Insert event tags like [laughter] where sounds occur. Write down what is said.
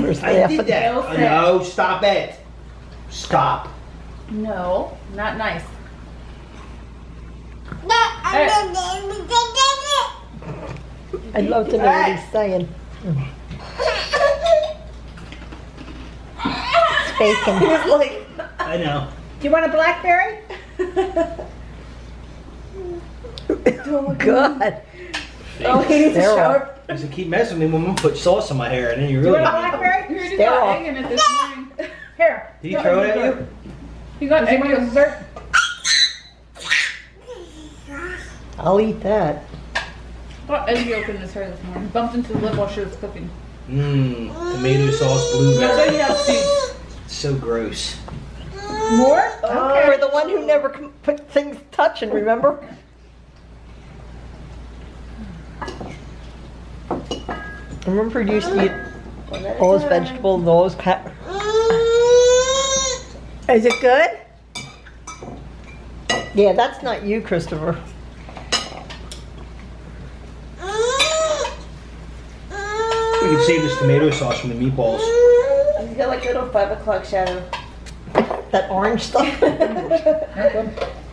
Connor's I laughing. did that. Bill Uh, No, stop it. Stop. No, not nice. I'd love to know what he's saying. It's bacon. He [laughs] [laughs] like, I know. Do you want a blackberry? [laughs] God. Oh, he needs a Sterile. shower. You keep messing with me when I'm put sauce on my hair and then you Do you really. want a blackberry? You already Sterile. got egg in it this morning. Here. Did he throw it at you? You got Does he egg want a in dessert? I'll eat that. Got egg yolk in his hair this morning. Bumped into the lip while she was cooking. Mmm, tomato sauce That's why blueberry. you have seeds. So gross. More? Oh, We're the one who never com- put things touching, remember? Remember you used to eat all those vegetables, all those pa- mm. Is it good? Yeah, that's not you, Christopher. We can save this tomato sauce from the meatballs. He's got like a little five o'clock shadow. That orange stuff. [laughs]